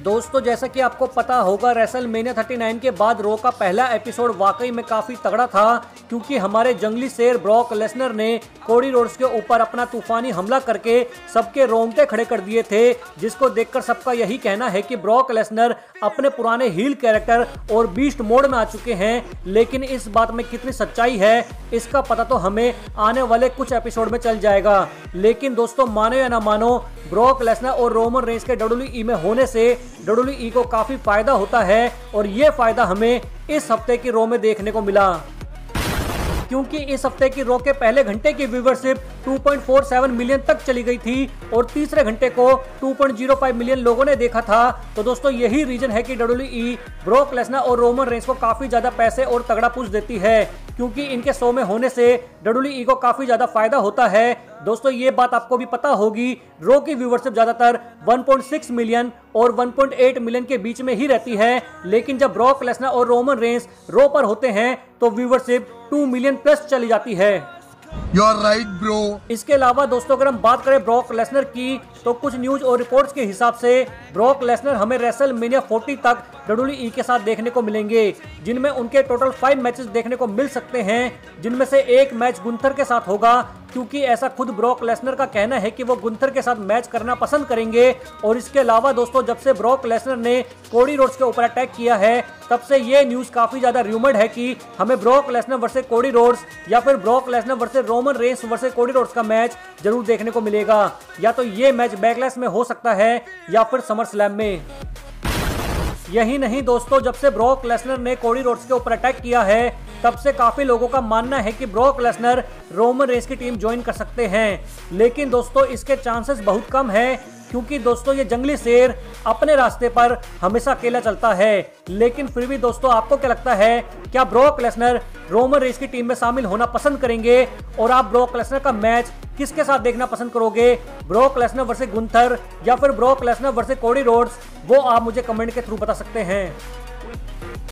दोस्तों, जैसा कि आपको पता होगा रेसल मेनिया 39 के बाद रो का पहला एपिसोड वाकई में काफ़ी तगड़ा था, क्योंकि हमारे जंगली शेर ब्रॉक लेसनर ने कोडी रोड्स के ऊपर अपना तूफानी हमला करके सबके रोंगटे खड़े कर दिए थे, जिसको देखकर सबका यही कहना है कि ब्रॉक लेसनर अपने पुराने हील कैरेक्टर और बीस्ट मोड में आ चुके हैं, लेकिन इस बात में कितनी सच्चाई है, इसका पता तो हमें आने वाले कुछ एपिसोड में चल जाएगा। लेकिन दोस्तों, मानो या ना मानो ब्रॉक लेसनर और रोमन रेंस के डब्ल्यू में होने से डब्ल्यू को काफ़ी फ़ायदा होता है और ये फ़ायदा हमें इस हफ़्ते की रो में देखने को मिला। क्योंकि इस हफ़्ते की रो के पहले घंटे की व्यूवरशिप 2.47 मिलियन तक चली गई थी और तीसरे घंटे को 2.05 मिलियन लोगों ने देखा था। तो दोस्तों, यही रीजन है कि डब्ल्यू ब्रोक लेसनर और रोमन रेंस को काफ़ी ज़्यादा पैसे और तगड़ा पुश देती है, क्योंकि इनके शो में होने से डब्ल्यू को काफ़ी ज़्यादा फ़ायदा होता है। दोस्तों, ये बात आपको भी पता होगी, रो की व्यूवरशिप ज़्यादातर 1.6 मिलियन और 1.8 मिलियन के बीच में ही रहती है। लेकिन जब ब्रॉक लेसनर और रोमन रेंस रो पर होते हैं तो व्यूवरशिप 2 मिलियन प्लस चली जाती है। यू आर राइट ब्रो इसके अलावा दोस्तों, अगर हम बात करें ब्रॉक लेसनर की तो कुछ न्यूज़ और रिपोर्ट्स के हिसाब से ब्रॉक लेसनर हमें रेसल मीनिया 40 तक डब्ल्यू के साथ देखने को मिलेंगे, जिनमें उनके टोटल फाइव मैचेस देखने को मिल सकते हैं, जिनमें से एक मैच गुंथर के साथ होगा, क्योंकि ऐसा खुद ब्रॉक लेसनर का कहना है कि वो गुंथर के साथ मैच करना पसंद करेंगे, और इसके अलावा दोस्तों, जब से ब्रॉक लेसनर ने कोडी रोड्स के ऊपर अटैक किया है, तब से ये न्यूज़ काफ़ी ज़्यादा र्यूमर्ड है कि हमें Brock Lesnar versus Cody Rhodes या फिर Brock Lesnar versus Roman Reigns versus Cody Rhodes का मैच ज़रूर देखने को मिलेगा। या तो ये मैच बैकलैस में हो सकता है या फिर समर स्लैम में। यही नहीं दोस्तों, जब से ब्रॉक लेसनर ने कोडी रोड्स के ऊपर अटैक किया है, तब से काफ़ी लोगों का मानना है कि ब्रॉक लेसनर रोमन रेस की टीम ज्वाइन कर सकते हैं। लेकिन दोस्तों, इसके चांसेस बहुत कम है, क्योंकि दोस्तों, ये जंगली शेर अपने रास्ते पर हमेशा अकेला चलता है। लेकिन फिर भी दोस्तों, आपको क्या लगता है, क्या ब्रॉक लेसनर रोमन रेस की टीम में शामिल होना पसंद करेंगे? और आप ब्रॉक लेसनर का मैच किसके साथ देखना पसंद करोगे? ब्रोक लेसनर वर्सेस गुंथर या फिर Brock Lesnar versus Cody Rhodes? वो आप मुझे कमेंट के थ्रू बता सकते हैं।